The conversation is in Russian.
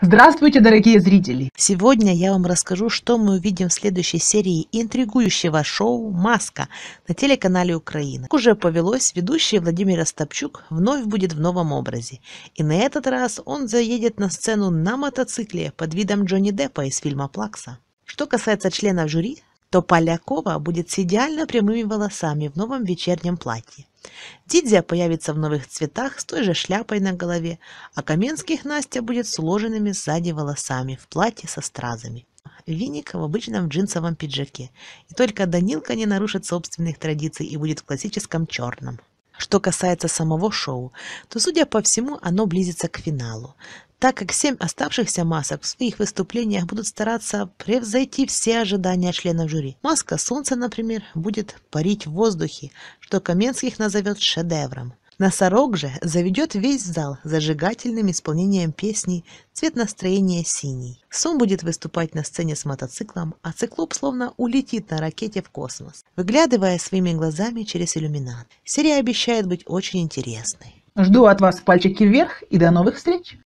Здравствуйте, дорогие зрители! Сегодня я вам расскажу, что мы увидим в следующей серии интригующего шоу «Маска» на телеканале «Украина». Как уже повелось, ведущий Владимир Остапчук вновь будет в новом образе. И на этот раз он заедет на сцену на мотоцикле под видом Джонни Деппа из фильма «Плакса». Что касается членов жюри, то Полякова будет с идеально прямыми волосами в новом вечернем платье. Дидзя появится в новых цветах с той же шляпой на голове, а Каменских Настя будет с уложенными сзади волосами в платье со стразами. Виник в обычном джинсовом пиджаке. И только Данилка не нарушит собственных традиций и будет в классическом черном. Что касается самого шоу, то, судя по всему, оно близится к финалу, так как семь оставшихся масок в своих выступлениях будут стараться превзойти все ожидания членов жюри. Маска солнца, например, будет парить в воздухе, что Каменских назовет шедевром. Носорог же заведет весь зал зажигательным исполнением песни «Цвет настроения синий». Сом будет выступать на сцене с мотоциклом, а циклоп словно улетит на ракете в космос, выглядывая своими глазами через иллюминат. Серия обещает быть очень интересной. Жду от вас пальчики вверх и до новых встреч!